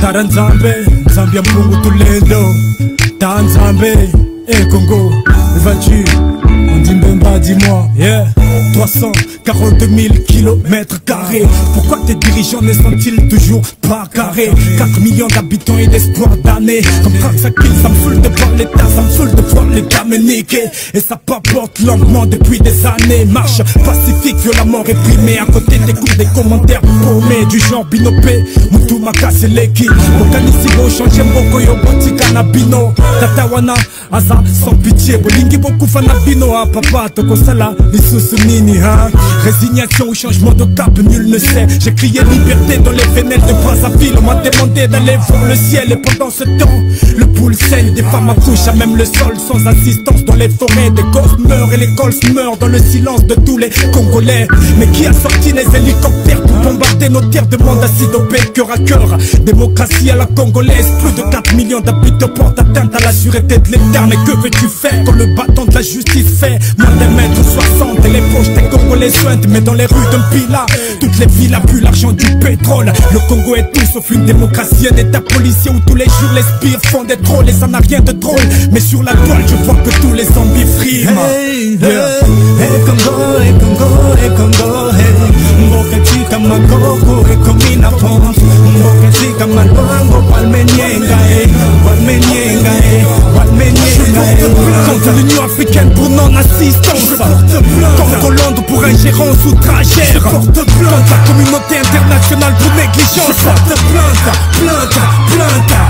tara nzambe nzambe ya mungu tulendo. Ta nzambe e congo vas-tu on dit Mbemba dis-moi yeah. 342 000 kilomètres carrés. Pourquoi tes dirigeants ne sont-ils toujours pas carrés? 4 millions d'habitants et d'espoir d'années Comme quand ça kill, ça me saoule de l'état Ça me saoule de voir les me niquer. Et ça papote lentement depuis des années. Marche pacifique, violemment réprimée À côté coups des commentaires paumés. Du genre binopé, Mutu makasi leki Bokanisi bochange mboko yo botika na bino Tata wana aza sans pitié. Bolingi bokufa na bino ah papa tokosala lisusu nini ha résignation ou changement de cap nul ne sait. J'ai crié liberté dans les vénères de Brazzaville. On m'a demandé d'aller voir le ciel. Et pendant ce temps le poule femmes accouchent à même le sol sans assistance dans les forêts. Des gosses meurent et les gosses meurent dans le silence de tous les Congolais. Mais qui a sorti les hélicoptères pour bombarder nos terres? Demande à doper cœur à cœur. Démocratie à la congolaise plus de 4 millions d'habitants portent atteinte à la sûreté de l'État. Mais que veux-tu faire quand le bâton de la justice fait moins d'un mètre 60 et les poches des Congolais sointent mais dans les rues d'un Pila toutes les villes a pu l'argent du pétrole. Le Congo est tout sauf une démocratie un état policier où tous les jours les spires font des trolls et ça n'a rien de drôle. Mais sur la toile je vois que tous les zombies friment. Hey, hey, Congo, hey, Congo, hey, Congo. Mboka chika magogo, hey, komina pont. Mboka chika malwango, walmenyenga, hey. Walmenyenga, hey. Walmenyenga, hey. Contre l'Union africaine pour non-assistance Contre Hollande pour ingérence outragère Contre la communauté internationale pour négligence planta, planta, planta.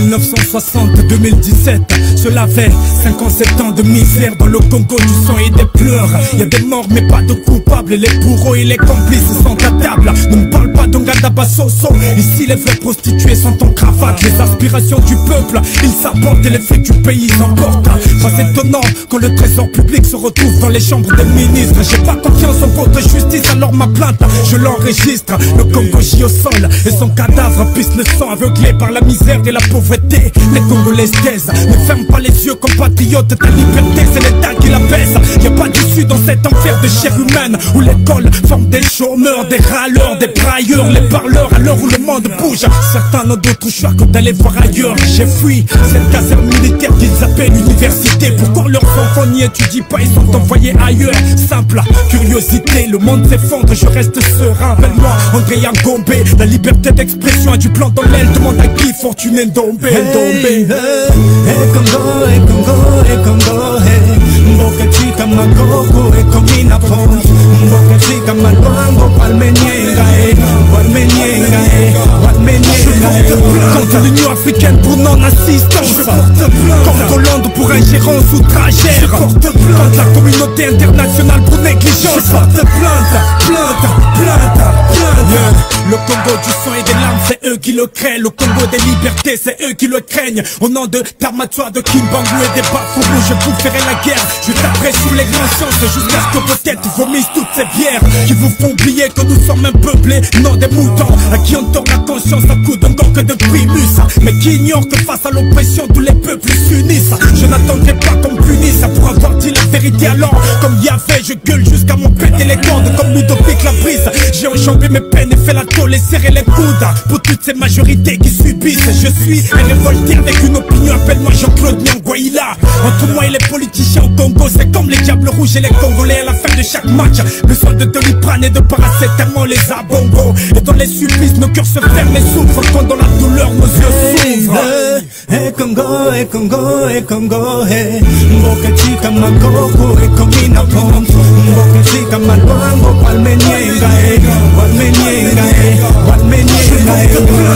1960-2017, cela fait 57 ans de misère dans le Congo du sang et des pleurs. Y a des morts mais pas de coupables, les bourreaux et les complices sont à table. Ne me parle pas d'Onganda Basoso, ici les vraies prostituées sont en cravate. Les aspirations du peuple, ils s'apportent et les faits du pays s'emportent. Pas étonnant quand le trésor public se retrouve dans les chambres des ministres. J'ai pas confiance en votre justice, alors ma plainte, je l'enregistre. Le Congo au sol et son cadavre pisse le sang aveuglé par la misère et la pauvreté. Les Congolais se taisent, ne ferme pas les yeux, compatriotes. Ta liberté, c'est l'État qui la baisse. Y a pas d'issue dans cet enfer de chair humaine où l'école forme des chômeurs, des râleurs, des brailleurs, les parleurs à l'heure où le monde bouge. Certains n'ont d'autre choix que d'aller voir ailleurs. J'ai fui cette caserne militaire qu'ils appellent université. Pourquoi leurs enfants n'y étudient pas, ils sont envoyés ailleurs. Simple curiosité, le monde s'effondre, je reste serein. Appelle-moi André Ngombe, la liberté d'expression a du plan dans l'aile. Demande à qui Fortune Ndombe, Ndombe. hey, hey, Congo, hey, Congo, hey, Congo, hey. Mboka chika magogo, hey, komina pont. Mboka chika malwango, walmenyenga, hey. Walmenyenga, hey. Walmenyenga, hey. Contre l'Union africaine pour non-assistance Contre Hollande pour ingérence outragère Contre la communauté internationale pour négligence Planta, planta, planta, planta. Le Congo du sang et des larmes, c'est eux qui le créent. Le Congo des libertés, c'est eux qui le craignent. Au nom de Tarmatua, de Kimbangu et des Bafourou, je vous ferai la guerre. Je taperai sous les grands sciences jusqu'à ce que peut-être vomissent toutes ces bières qui vous font oublier que nous sommes un peuplé, non des moutons, à qui on tord la conscience à coups d'un que de primus. Mais qui ignore que face à l'oppression, tous les peuples s'unissent. Je n'attendrai pas qu'on punisse pour avoir dit la vérité alors. Comme Yahvé, je gueule jusqu'à mon péter les cordes comme Ludovic la brise. J'ai enjambé mes peines et fait la tôle et serré les coudes. Pour toutes ces majorités qui subissent, je suis un révolté avec une opinion. Appelle-moi Jean-Claude Nyangwaïla. Entre moi et les politiciens au Congo, c'est comme les diables rouges et les Congolais à la fin de chaque match. Besoin de doliprane et de paracétamol, les abongos. Et dans les supplices, nos cœurs se ferment et souffrent. Quand dans la douleur, nos yeux s'ouvrent. Congo, hey, Congo, hey, Congo, hey. Mboka chika magogo, chika malwango, walmenyenga, hey. Walmenyenga, hey. Walmenyenga, hey.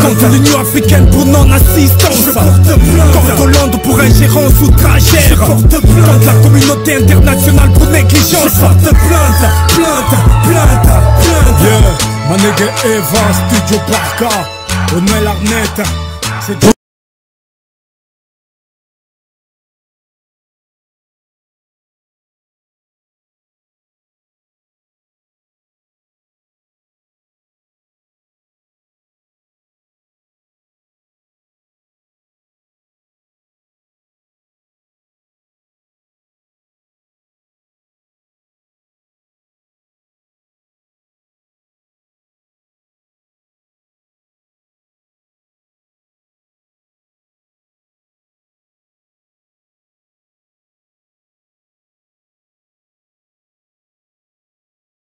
Contre l'Union africaine pour non-assistance Contre Hollande pour ingérence outragère Contre la communauté internationale pour négligence Planta, planta, planta, planta. Yeah, ma nigga Eva, Studio Barca, Manuel Arnett, c'est